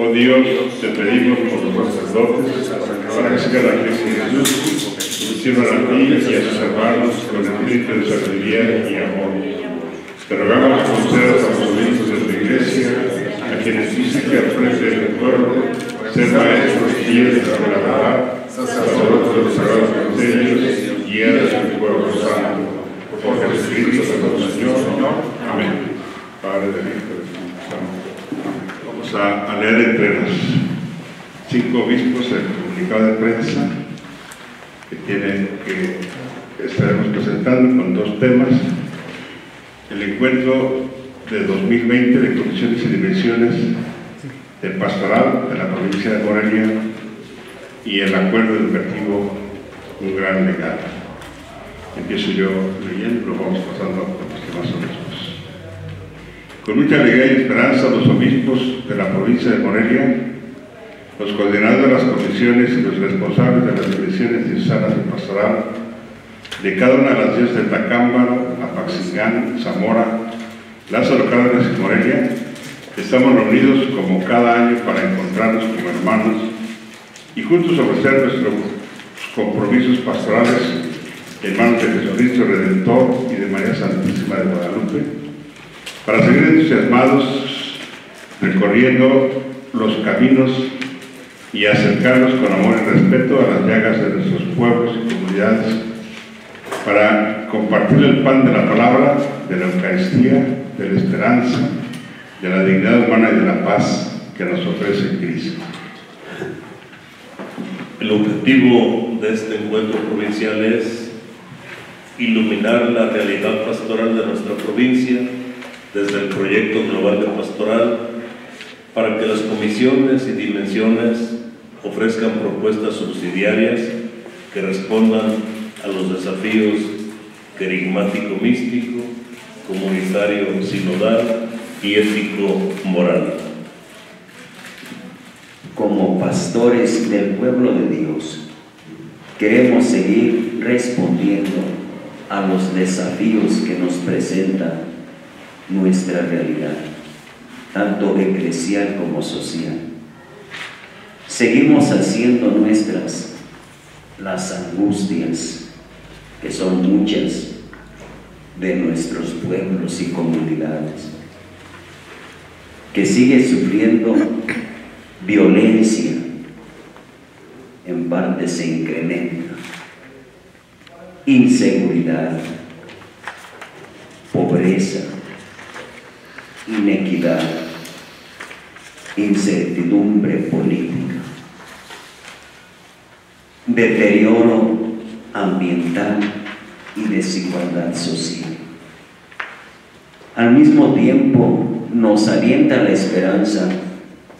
Oh Dios, te pedimos por los sacerdotes para que sigan la Cristo Jesús, que sirvan a ti y a sus hermanos con espíritu de sabiduría y amor. Te rogamos que concedas a los obispos de tu iglesia, a quienes que al frente del pueblo, ser maestros fieles de la verdad, sacerdotes de los sagrados misterios, guías del pueblo santo. Por Jesucristo nuestro Señor. Amén. Padre del Hijo y del Espíritu Santo. A, leer entre los cinco obispos el comunicado de prensa que tiene que estaremos presentando con dos temas. El encuentro de 2020 de condiciones y dimensiones del pastoral de la provincia de Morelia y el acuerdo educativo un gran legado. Empiezo yo leyendo, lo vamos pasando a los demás obispos. Con mucha alegría y esperanza los obispos de la provincia de Morelia, los coordinadores de las comisiones y los responsables de las divisiones diocesanas de pastoral de cada una de las diócesis de Tacámbaro, Apaxingán, Zamora, Lázaro Cárdenas y Morelia, estamos reunidos como cada año para encontrarnos como hermanos y juntos ofrecer nuestros compromisos pastorales en manos de Jesucristo Redentor y de María Santísima de Guadalupe, para seguir entusiasmados recorriendo los caminos y acercarnos con amor y respeto a las llagas de nuestros pueblos y comunidades, para compartir el pan de la palabra, de la Eucaristía, de la esperanza, de la dignidad humana y de la paz que nos ofrece Cristo. El objetivo de este encuentro provincial es iluminar la realidad pastoral de nuestra provincia desde el proyecto global de pastoral para que las comisiones y dimensiones ofrezcan propuestas subsidiarias que respondan a los desafíos querigmático-místico, comunitario sinodal y ético-moral. Como pastores del pueblo de Dios, queremos seguir respondiendo a los desafíos que nos presenta nuestra realidad, tanto eclesial como social. Seguimos haciendo nuestras las angustias, que son muchas, de nuestros pueblos y comunidades, que sigue sufriendo violencia, en parte se incrementa, inseguridad, inequidad, incertidumbre política, deterioro ambiental y desigualdad social. Al mismo tiempo nos alienta la esperanza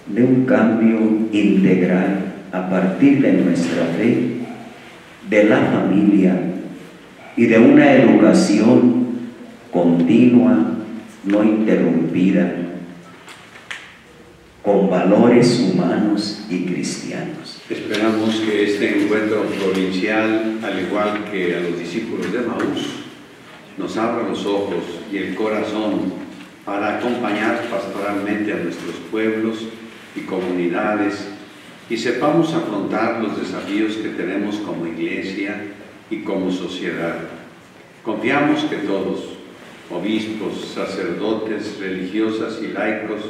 de un cambio integral a partir de nuestra fe, de la familia y de una educación continua, no interrumpida, con valores humanos y cristianos. Esperamos que este encuentro provincial, al igual que a los discípulos de Maús, nos abra los ojos y el corazón para acompañar pastoralmente a nuestros pueblos y comunidades y sepamos afrontar los desafíos que tenemos como iglesia y como sociedad. Confiamos que todos, obispos, sacerdotes, religiosas y laicos,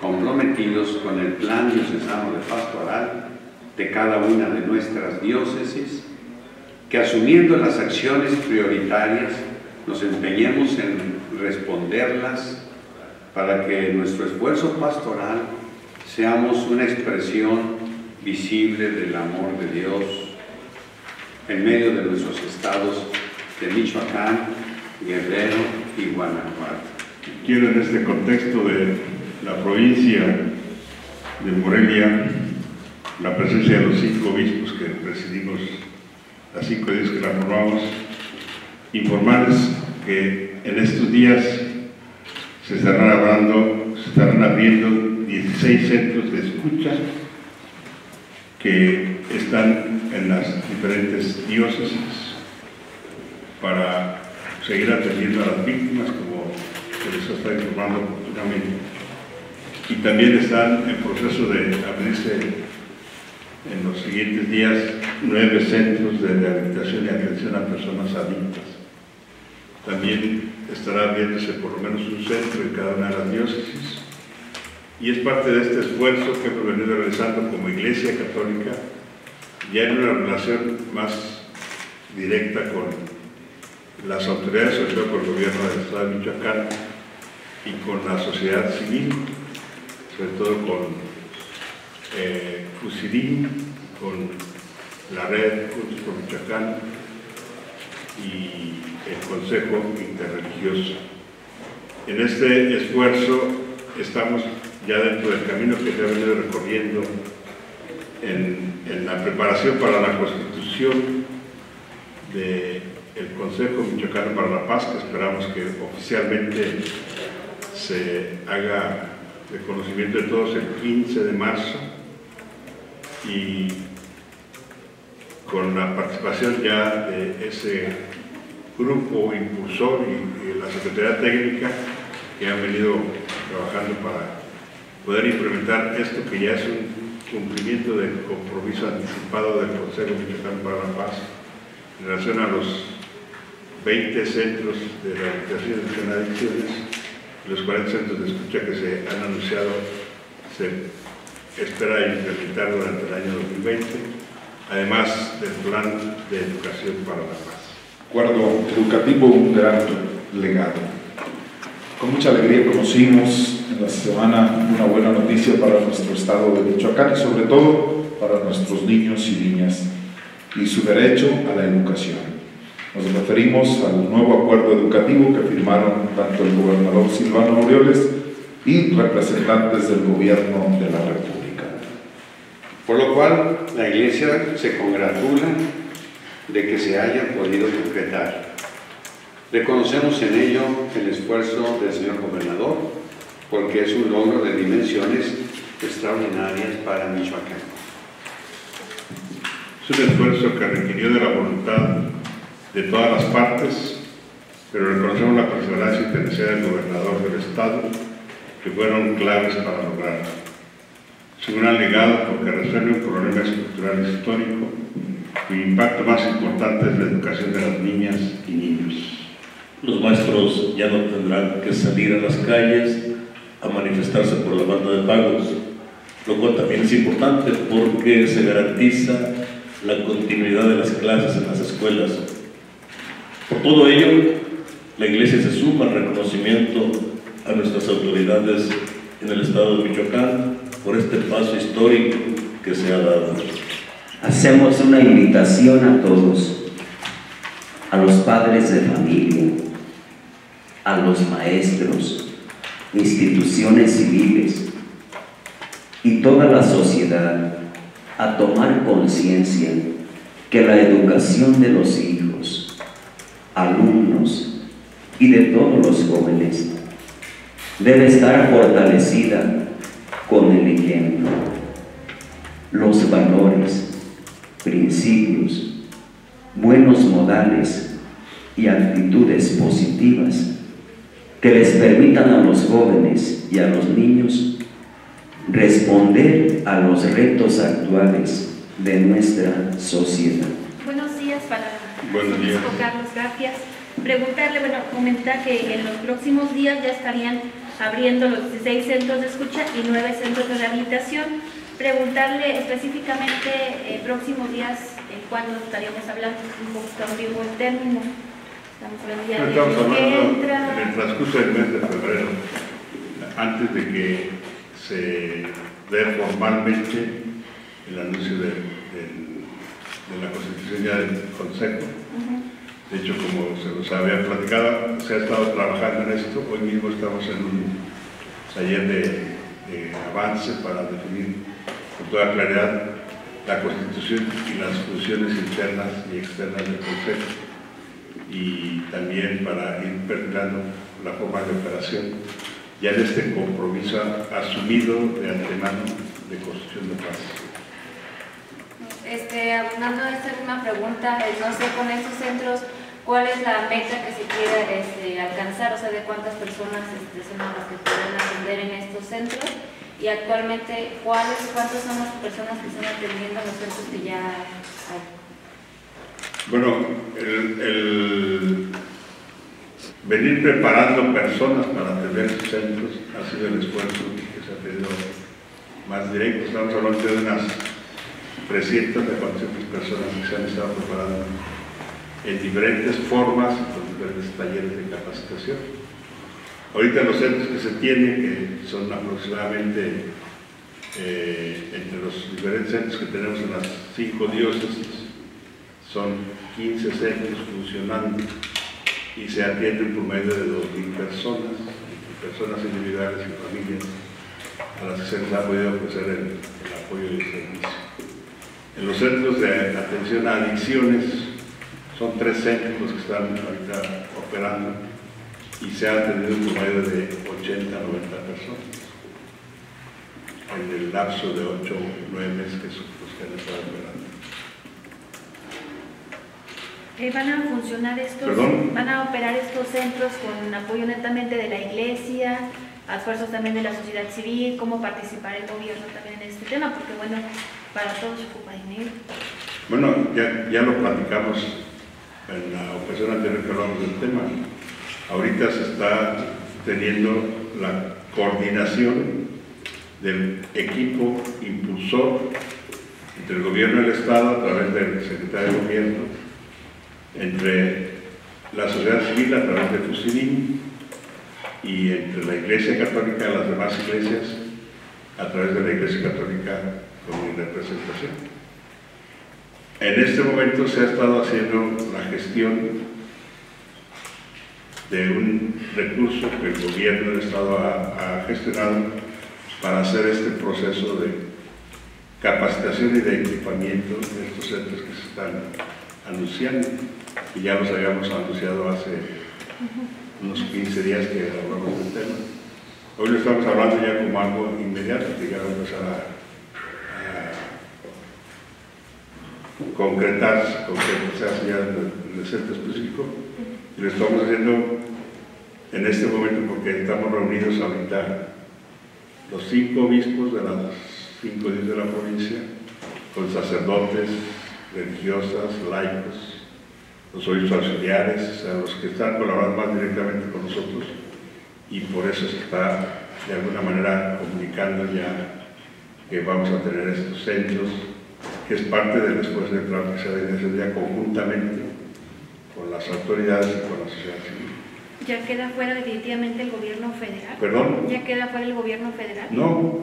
comprometidos con el plan diocesano de pastoral de cada una de nuestras diócesis, que asumiendo las acciones prioritarias nos empeñemos en responderlas para que nuestro esfuerzo pastoral seamos una expresión visible del amor de Dios en medio de nuestros estados de Michoacán, Guerrero y Guanajuato. Quiero en este contexto de la provincia de Morelia, la presencia de los cinco obispos que presidimos, las cinco días que la formamos, informarles que en estos días se estarán hablando, se estarán abriendo 16 centros de escucha que están en las diferentes diócesis para seguir atendiendo a las víctimas como se les está informando oportunamente. y también están en proceso de abrirse en los siguientes días nueve centros de rehabilitación y atención a personas adictas. También estará abriéndose por lo menos un centro en cada una de las diócesis y es parte de este esfuerzo que hemos venido realizando como Iglesia Católica ya en una relación más directa con las autoridades, todo con el gobierno del Estado de Michoacán y con la sociedad civil, sobre todo con eh, con la red Justo Michoacán y el Consejo Interreligioso. En este esfuerzo estamos ya dentro del camino que se ha venido recorriendo en, la preparación para la constitución del Consejo Michoacano para la Paz, que esperamos que oficialmente se haga de conocimiento de todos el 15 de marzo y con la participación ya de ese grupo impulsor y, la Secretaría Técnica que han venido trabajando para poder implementar esto que ya es un cumplimiento del compromiso anticipado del Consejo Michoacán para la Paz en relación a los 20 centros de rehabilitación de adicciones los 40 centros de escucha que se han anunciado se espera implementar durante el año 2020, además del plan de educación para la paz. Acuerdo educativo, un gran legado. Con mucha alegría conocimos en la semana una buena noticia para nuestro estado de Michoacán y sobre todo para nuestros niños y niñas y su derecho a la educación. Nos referimos al nuevo acuerdo educativo que firmaron tanto el gobernador Silvano Aureoles y representantes del gobierno de la República. Por lo cual, la Iglesia se congratula de que se haya podido concretar. Reconocemos en ello el esfuerzo del señor gobernador, porque es un logro de dimensiones extraordinarias para Michoacán. Es un esfuerzo que requirió de la voluntad de todas las partes, pero reconocemos la perseverancia y tenacidad del gobernador del Estado, que fueron claves para lograrlo. Es un legado porque resuelve un problema estructural histórico cuyo impacto más importante es la educación de las niñas y niños. Los maestros ya no tendrán que salir a las calles a manifestarse por la banda de pagos, lo cual también es importante porque se garantiza la continuidad de las clases en las escuelas. Por todo ello, la Iglesia se suma al reconocimiento a nuestras autoridades en el estado de Michoacán por este paso histórico que se ha dado. Hacemos una invitación a todos, a los padres de familia, a los maestros, instituciones civiles y toda la sociedad a tomar conciencia que la educación de los hijos, alumnos y de todos los jóvenes debe estar fortalecida con el ejemplo, los valores, principios, buenos modales y actitudes positivas que les permitan a los jóvenes y a los niños responder a los retos actuales de nuestra sociedad. Buenos días. Carlos, gracias. Preguntarle, bueno, comentar que en los próximos días ya estarían abriendo los 16 centros de escucha y 9 centros de rehabilitación. Preguntarle específicamente eh, próximos días en cuándo estaríamos hablando, un poquito el término. Estamos hablando ya de Estamos hablando entra. en el transcurso del mes de febrero, antes de que se dé formalmente el anuncio de, de- de la constitución ya del Consejo. De hecho, como se nos había platicado, se ha estado trabajando en esto. Hoy mismo estamos en un taller de, de avance para definir con toda claridad la Constitución y las funciones internas y externas del Consejo. Y también para ir perfilando la forma de operación, ya en este compromiso asumido de antemano de construcción de paz. Este, abundando esta misma pregunta, no sé con estos centros, ¿cuál es la meta que se quiera este, alcanzar, o sea, de cuántas personas este, son las que pueden atender en estos centros y actualmente cuáles, cuántas son las personas que están atendiendo en los centros que ya hay. Bueno, el, el venir preparando personas para atender sus centros ha sido el esfuerzo que se ha tenido más directo. Estamos hablando de unas 300 de 400 personas que se han estado preparando en diferentes formas, con diferentes talleres de capacitación. Ahorita los centros que se tienen, que son aproximadamente eh, entre los diferentes centros que tenemos en las cinco diócesis, son 15 centros funcionando y se atienden por medio de 2.000 personas, personas individuales y familias a las que se les ha podido ofrecer el, el apoyo y el servicio. En los centros de atención a adicciones son tres centros los que están ahorita operando y se ha atendido por medio de 80 a 90 personas en el lapso de 8 o 9 meses que han estado operando. Eh, ¿Van a funcionar estos, ¿Perdón? van a operar estos centros con apoyo netamente de la iglesia, esfuerzos también de la sociedad civil, cómo participar el gobierno también en este tema? Porque bueno, para todos ocupa dinero. Bueno, ya, ya lo platicamos en la ocasión anterior que hablamos del tema. Ahorita se está teniendo la coordinación del equipo impulsor entre el gobierno del Estado a través del secretario de gobierno, entre la sociedad civil a través de Fusilín y entre la Iglesia Católica y las demás iglesias a través de la Iglesia Católica con mi representación. En este momento se ha estado haciendo la gestión de un recurso que el gobierno del Estado ha, ha gestionado para hacer este proceso de capacitación y de equipamiento de estos centros que se están anunciando. Y ya los habíamos anunciado hace unos 15 días que hablamos del tema. Hoy lo estamos hablando ya como algo inmediato, que ya va a a, a concretarse, ya en el centro específico. Y lo estamos haciendo en este momento porque estamos reunidos ahorita los cinco obispos de las cinco días de la provincia, con sacerdotes, religiosas, laicos, los obispos auxiliares, o sea, los que están colaborando más directamente con nosotros, y por eso se está de alguna manera comunicando ya que vamos a tener estos centros, que es parte del esfuerzo de trabajo que se debe hacer ya conjuntamente con las autoridades y con la sociedad civil. ¿Ya queda fuera definitivamente el gobierno federal? ¿Perdón? ¿Ya queda fuera el gobierno federal? No,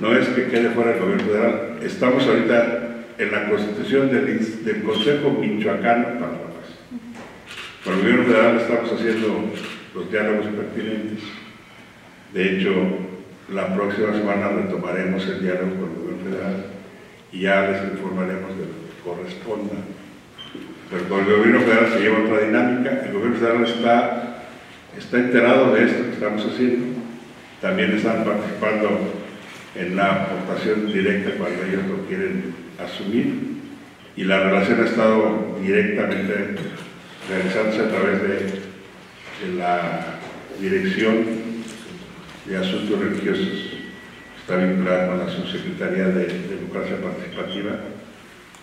no es que quede fuera el gobierno federal. Estamos ahorita en la constitución del, del Consejo Michoacano para. Con el gobierno federal estamos haciendo los diálogos pertinentes. De hecho, la próxima semana retomaremos el diálogo con el gobierno federal y ya les informaremos de lo que corresponda. Pero con el gobierno federal se lleva otra dinámica. El gobierno federal está está enterado de esto que estamos haciendo. También están participando en la aportación directa cuando ellos lo quieren asumir. Y la relación ha estado directamente realizándose a través de, la Dirección de Asuntos Religiosos. Está vinculada con la Subsecretaría de Democracia Participativa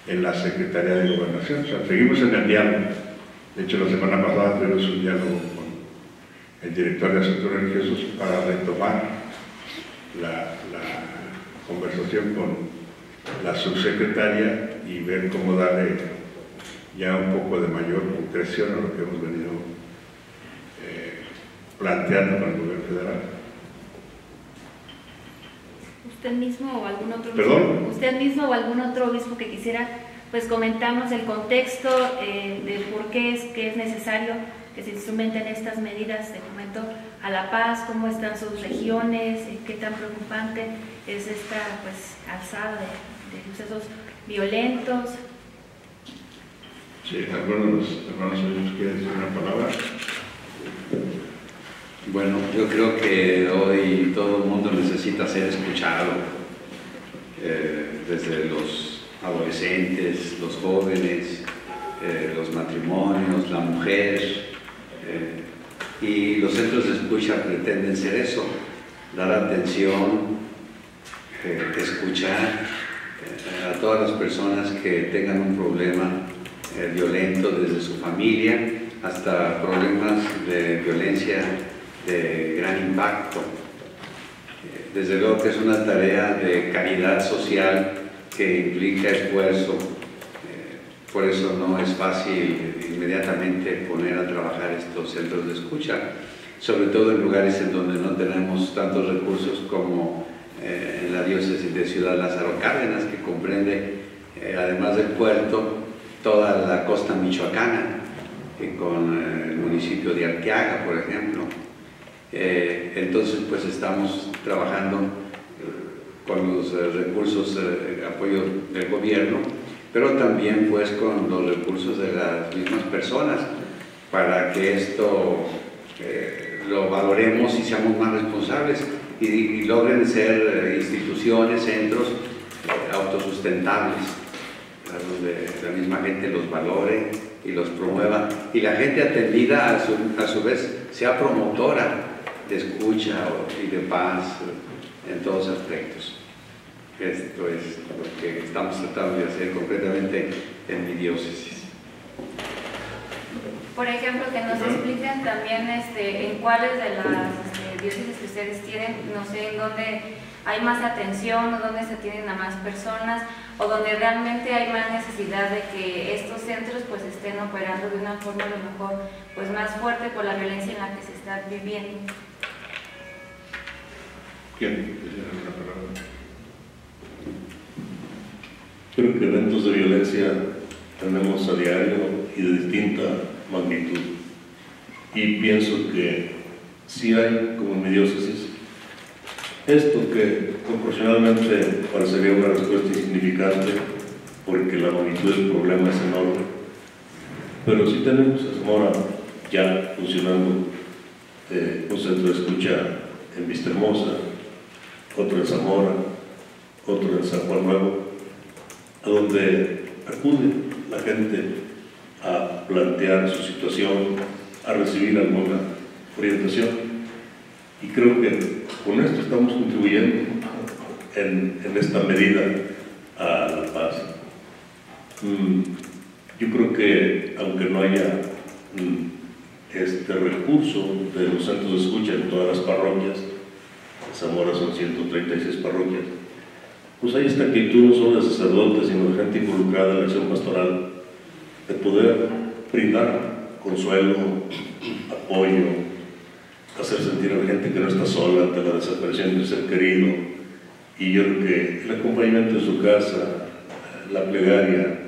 en la Secretaría de Gobernación. Seguimos en el diálogo. De hecho, la semana pasada tuvimos un diálogo el director de Asuntos Religiosos para retomar la, la, conversación con la subsecretaria y ver cómo darle ya un poco de mayor concreción a lo que hemos venido eh, planteando con el gobierno federal. ¿Usted mismo o algún otro ¿Perdón? ¿Usted mismo o algún otro obispo que quisiera pues comentarnos el contexto eh, de por qué es que es necesario que se instrumenten estas medidas de fomento a la paz, cómo están sus regiones, qué tan preocupante es esta pues, alzada de, de sucesos violentos. Sí, algunos hermanos oyentes quieren decir una palabra. Bueno, yo creo que hoy todo el mundo necesita ser escuchado, eh, desde los adolescentes, los jóvenes, eh, los matrimonios, la mujer, eh, Y los centros de escucha pretenden ser eso, dar atención, escuchar a todas las personas que tengan un problema eh, violento desde su familia hasta problemas de violencia de gran impacto. Eh, Desde luego que es una tarea de caridad social que implica esfuerzo. Eh, Por eso no es fácil inmediatamente poner a trabajar estos centros de escucha, sobre todo en lugares en donde no tenemos tantos recursos como en la diócesis de Ciudad Lázaro Cárdenas, que comprende, además del puerto, toda la costa michoacana, y con eh, el municipio de Arteaga, por ejemplo. Eh, entonces, pues estamos trabajando eh, con los eh, recursos apoyo del gobierno, pero también pues con los recursos de las mismas personas para que esto eh, lo valoremos y seamos más responsables y, logren ser eh, instituciones, centros eh, autosustentables, a donde la misma gente los valore y los promueva y la gente atendida a su, a su vez sea promotora de escucha y de paz en todos aspectos. Esto es lo que estamos tratando de hacer concretamente en mi diócesis. Por ejemplo, que nos expliquen también este, en cuáles de las ustedes tienen, no sé, en dónde hay más atención o dónde se atienden a más personas o donde realmente hay más necesidad de que estos centros pues estén operando de una forma a lo mejor pues más fuerte por la violencia en la que se está viviendo. ¿Quién? Palabra. Creo que eventos de violencia tenemos a diario y de distinta magnitud. Y pienso que si hay, como mi diócesis, esto que proporcionalmente parecería una respuesta insignificante porque la magnitud del problema es enorme, pero sí tenemos en Zamora ya funcionando eh, un centro de escucha en Vista Hermosa, otro en Zamora, otro en San Juan Nuevo, a donde acude la gente a plantear su situación, a recibir alguna orientación. Y creo que con esto estamos contribuyendo en, esta medida a la paz. Mm, Yo creo que aunque no haya mm, este recurso de los centros de escucha en todas las parroquias, en Zamora son 136 parroquias, pues hay esta actitud no solo de sacerdotes, sino de gente involucrada en la acción pastoral, de poder brindar consuelo, apoyo, hacer sentir a la gente que no está sola ante la desaparición de un ser querido. Y yo creo que el acompañamiento en su casa, la plegaria,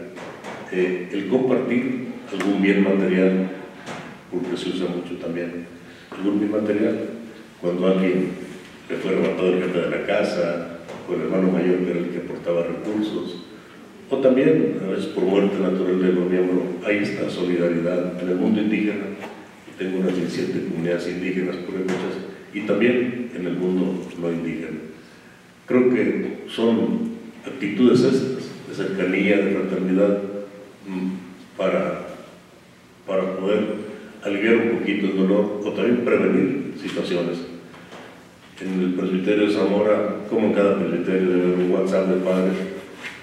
eh, el compartir algún bien material, porque se usa mucho también, algún bien material, cuando alguien le fue arrebatado el jefe de la casa, o el hermano mayor que era el que aportaba recursos, o también, a veces por muerte natural de los miembros, hay esta solidaridad en el mundo indígena, tengo unas 17 comunidades indígenas, muchas, y también en el mundo no indígena. Creo que son actitudes estas, de cercanía, de fraternidad, mm, para, para poder aliviar un poquito el dolor o también prevenir situaciones. En el presbiterio de Zamora, como en cada presbiterio, debe haber un WhatsApp de padres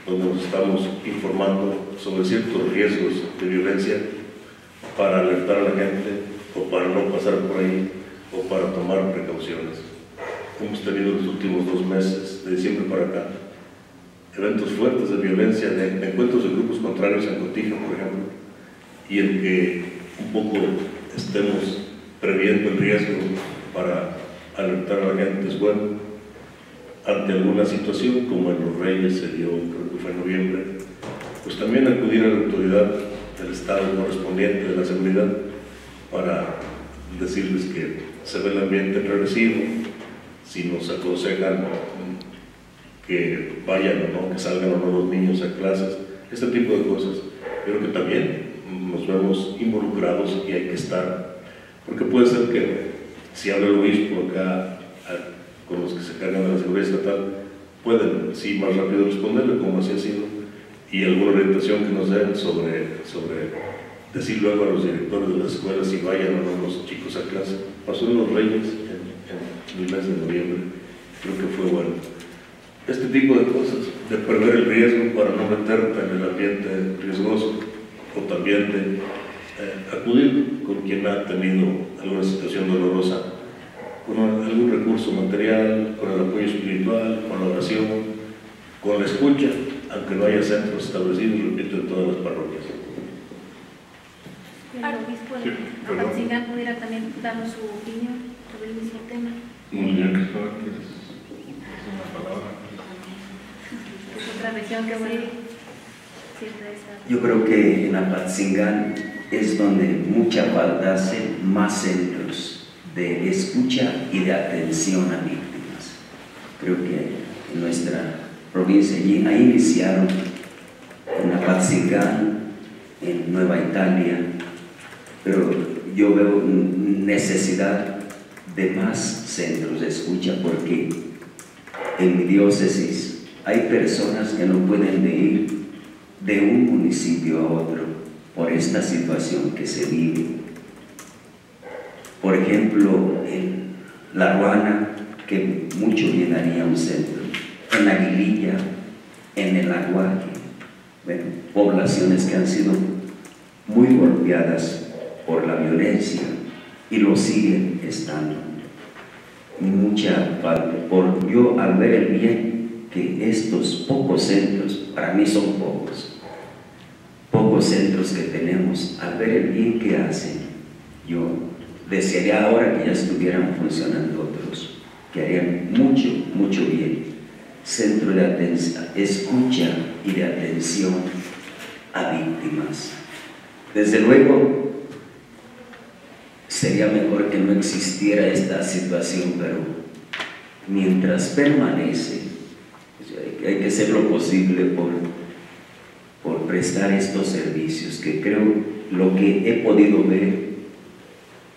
donde nos estamos informando sobre ciertos riesgos de violencia para alertar a la gente o para no pasar por ahí o para tomar precauciones. Hemos tenido los últimos dos meses, de diciembre para acá, eventos fuertes de violencia, de, encuentros de grupos contrarios en Cotija, por ejemplo, y el que un poco estemos previendo el riesgo para alertar a la gente es bueno. Ante alguna situación, como en Los Reyes se dio, creo que fue en noviembre, pues también acudir a la autoridad del Estado correspondiente de la seguridad para decirles que se ve el ambiente enrarecido, si nos aconsejan que vayan o no, que salgan o no los niños a clases, este tipo de cosas. Creo que también nos vemos involucrados y hay que estar, porque puede ser que si habla el obispo acá con los que se cargan de la seguridad estatal, pueden sí más rápido responderle como así ha sido y alguna orientación que nos den sobre, sobre decir luego a los directores de las escuelas si vayan o no los chicos a clase. Pasó en Los Reyes en, en el mes de noviembre, creo que fue bueno. Este tipo de cosas, de perder el riesgo para no meterte en el ambiente riesgoso o también de eh, acudir con quien ha tenido alguna situación dolorosa, con algún recurso material, con el apoyo espiritual, con la oración, con la escucha, aunque no haya centros establecidos, repito, en todas las parroquias. El obispo Sí, de. Apatzingán pudiera también darnos su opinión sobre el mismo tema. Muy bien, ¿quieres una palabra? Es otra región que está. Yo creo que en Apatzingán es donde mucha falta hace más centros de escucha y de atención a víctimas. Creo que en nuestra provincia allí, ahí iniciaron en Apatzingán, en Nueva Italia, pero yo veo necesidad de más centros de escucha porque en mi diócesis hay personas que no pueden ir de un municipio a otro por esta situación que se vive. Por ejemplo, en La Ruana, que mucho llenaría un centro, en Aguililla, en el Aguaje, poblaciones que han sido muy golpeadas por la violencia y lo siguen estando. Mucha por yo al ver el bien que estos pocos centros, para mí son pocos, pocos centros que tenemos, al ver el bien que hacen, yo desearía ahora que ya estuvieran funcionando otros, que harían mucho, mucho bien. Centro de atención, escucha y de atención a víctimas. Desde luego, sería mejor que no existiera esta situación, pero mientras permanece, pues, hay que- hacer lo posible por, por prestar estos servicios, que creo lo que he podido ver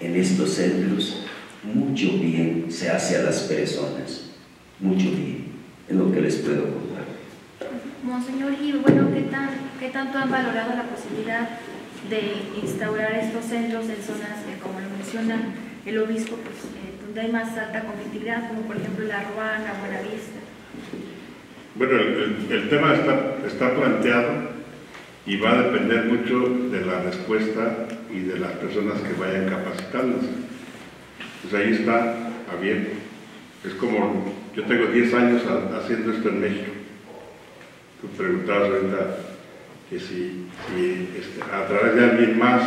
en estos centros, mucho bien se hace a las personas, mucho bien, es lo que les puedo contar. Monseñor, y bueno, ¿qué, tan, ¿qué tanto han valorado la posibilidad de instaurar estos centros en zonas como lo menciona el obispo, pues, eh, donde hay más alta conflictividad, como por ejemplo La Ruana, Buenavista? Bueno, el, el- el tema está, está planteado y va a depender mucho de la respuesta y de las personas que vayan capacitándose. Pues ahí está abierto. Es como, yo tengo 10 años ha- haciendo esto en México. Tú preguntabas ahorita que si, este, a través de alguien más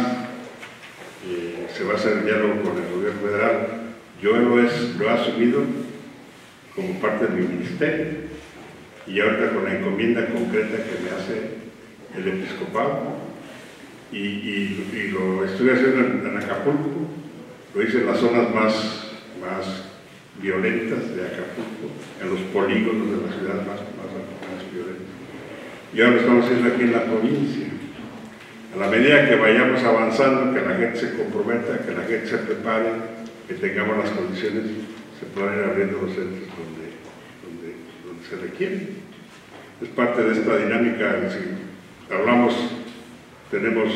eh, se va a hacer diálogo con el gobierno federal. Yo lo, es, lo he asumido como parte de mi ministerio y ahorita con la encomienda concreta que me hace el episcopado y, y- lo estoy haciendo en, Acapulco, lo hice en las zonas más, más violentas de Acapulco, en los polígonos de la ciudad más, más. Y ahora estamos haciendo aquí en la provincia. A la medida que vayamos avanzando, que la gente se comprometa, que la gente se prepare, que tengamos las condiciones, se puedan ir abriendo los centros donde, donde, donde se requieren. Es parte de esta dinámica, si hablamos, tenemos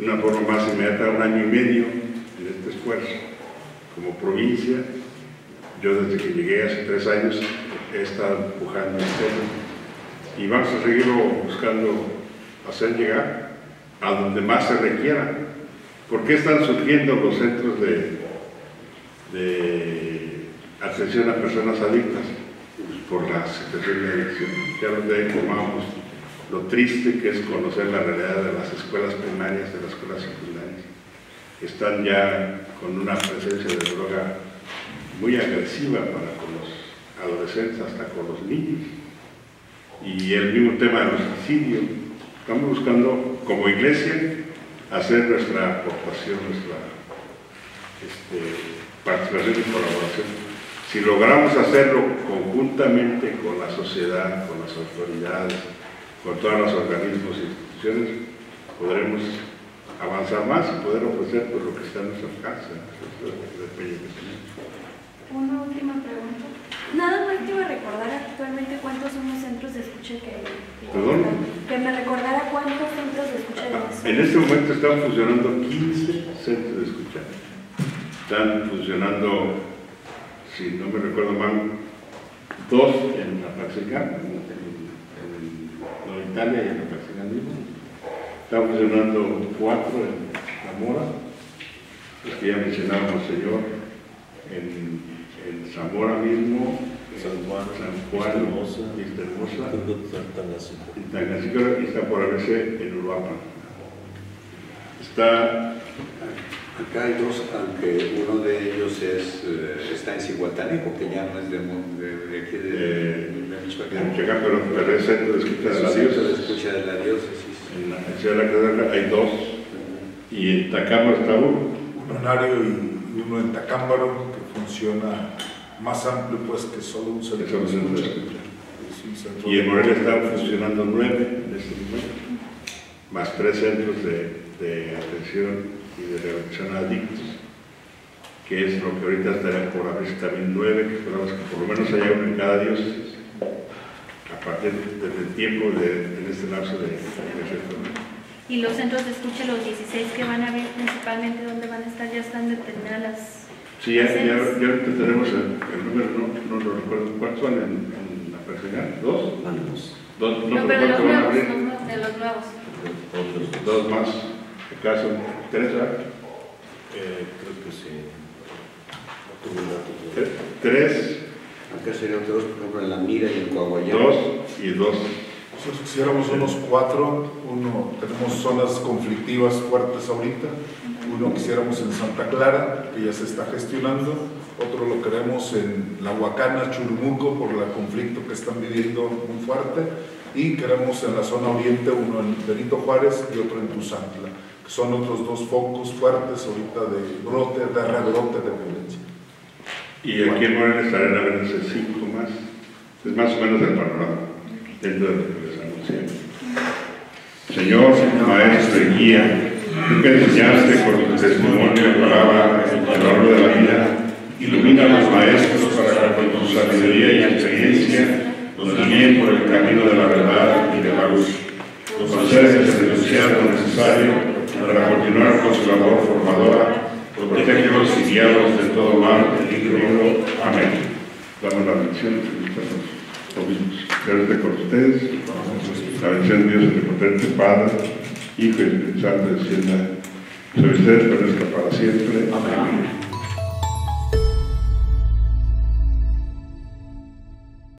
una forma más inmediata un año y medio en este esfuerzo. Como provincia, yo desde que llegué hace tres años he estado empujando el tema y vamos a seguirlo buscando hacer llegar a donde más se requiera. ¿Por qué están surgiendo los centros de, atención a personas adictas? Pues por la situación de adicción. Ya donde informamos lo triste que es conocer la realidad de las escuelas primarias, de las escuelas secundarias. Están ya con una presencia de droga muy agresiva para con los adolescentes, hasta con los niños. Y el mismo tema de los suicidios. Estamos buscando, como iglesia, hacer nuestra aportación, nuestra este, participación y colaboración. Si logramos hacerlo conjuntamente con la sociedad, con las autoridades, con todos los organismos e instituciones, podremos avanzar más y poder ofrecer pues, lo que está en nuestro alcance. Una última pregunta. Nada más quiero recordar actualmente cuántos son los centros de escucha que hay. ¿Perdón? Que me recordara cuántos centros de escucha hay. En este momento están funcionando 15 centros de escucha. Están funcionando, si no me recuerdo mal, dos en la Paxicán, en, en, en Italia y en la Paxicán mismo. Están funcionando cuatro en Zamora, los que ya mencionábamos, señor, en, en Zamora mismo, en San Juan, San Juan, Vistahermosa. Y está por haberse en Uruapan. Está Acá hay dos, aunque uno de ellos es, eh, está en Cihuatanejo, que ya no es de, de, de aquí de, Eh, de Michoacán. Michoacán, pero, pero es centro de escucha de la diócesis. escucha de la diócesis. En la ciudad de la Catedral hay dos, y en Tacama está uno. Un horario y uno en Tacámbaro funciona más amplio pues que solo un centro de centro Y en Morelia están funcionando nueve en este momento, más tres centros de, de atención y de rehabilitación a adictos, que es lo que ahorita estaría por abrirse también nueve, que esperamos que por lo menos haya uno en cada diócesis, a partir del tiempo de, en este lapso de, de. Y los centros de escucha, los 16 que van a abrir principalmente, ¿dónde van a estar? Ya están determinadas las... Sí, ya, ya, tenemos el, el número, no, no lo recuerdo, ¿cuántos van en, en la personal? ¿Dos? Vamos. Dos, dos, No, pero de los ¿cuántos van nuevos, abrir? los nuevos, de los nuevos. Otros Dos más, ¿acaso? ¿Tres, verdad? Eh, creo que sí. No tuve datos Tres, Acá serían dos, por ejemplo, en La Mira y en Coahuayán. dos y dos. Nosotros quisiéramos unos cuatro, uno, tenemos zonas conflictivas fuertes ahorita, uno quisiéramos en Santa Clara, que ya se está gestionando, otro lo queremos en La Huacana, Churumuco, por el conflicto que están viviendo muy fuerte, y queremos en la zona oriente, uno en Benito Juárez y otro en Tuzantla, que son otros dos focos fuertes ahorita de brote, de rebrote de violencia. Y aquí en Morelia estarán abriéndose cinco más. Es más o menos el panorama dentro de lo que les anuncié. Señor, maestro y guía, que enseñaste con tu testimonio y palabra el valor de la vida, ilumina a los maestros para que con tu sabiduría y experiencia nos guíen por el camino de la verdad y de la luz. Nos concedes el entusiasmo necesario para continuar con su labor formadora protégelos y guíalos de todo mal, peligro. Amén. Damos la bendición los obispos. Dios esté con ustedes. La bendición de Dios es potente, Padre, Hijo y Espíritu Santo, descienda sobre ustedes, permanezca para siempre. Amén.